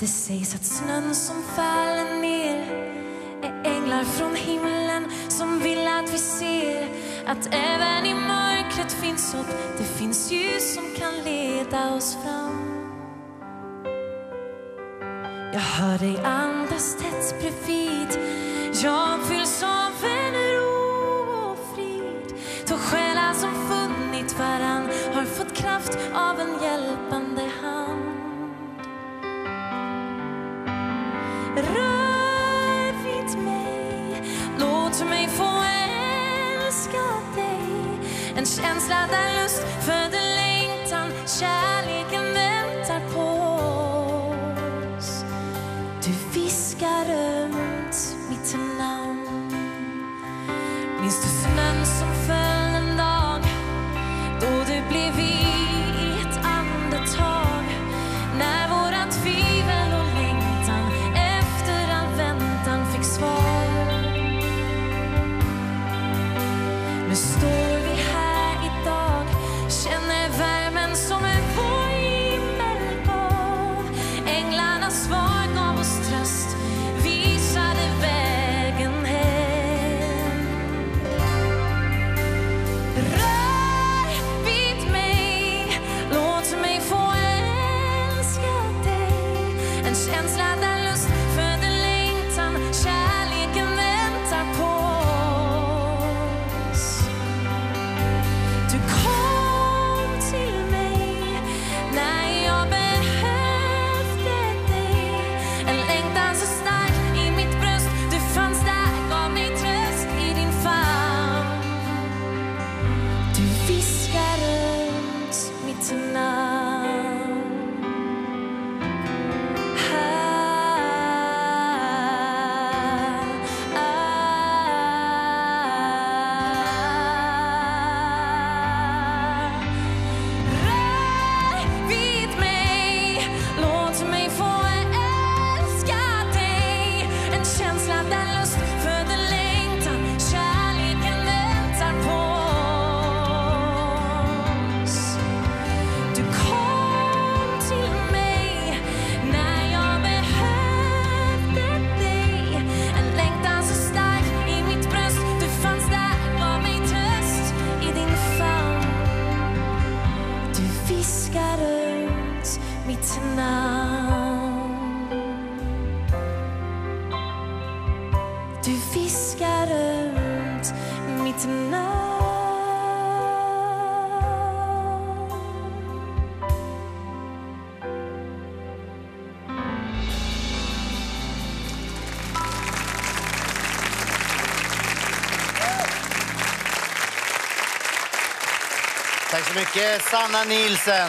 Det sägs att snön som faller ner är änglar från himlen som vill att vi ser att även i mörkret finns hopp. Det finns ljus som kan leda oss fram. Jag hör dig andas tätt bredvid. Jag fylls av en ro och frid. Två själar som funnit varann har fått kraft av en hjälp Rör vid mig, låt mig få älska dig. En känsla där lust föder längtan, kärleken väntar på oss. Du viskar ömt mitt namn. Minns du snön som föll fick svar. Nu står vi här idag, känner värmen som en vår himmel gav. Änglarnas svar gav oss tröst, visade vägen hem. Rör vid mig, låt mig få älska dig. En känsla viskar ut mitt namn. Du viskar ut mitt namn. Tack så mycket, Sanna Nilsen.